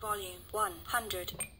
Volume 100.